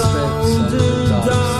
steps of the dust.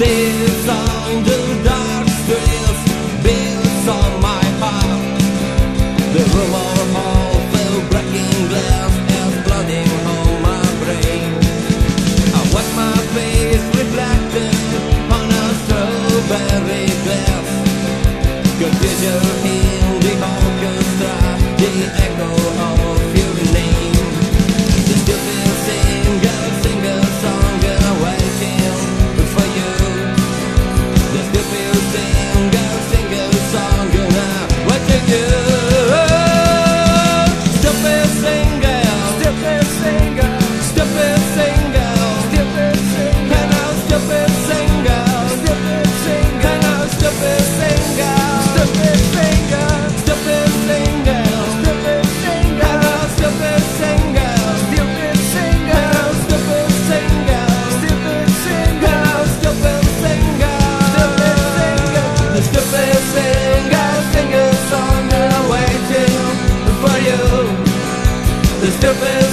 This inside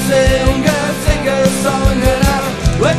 singers, singers, song and. We're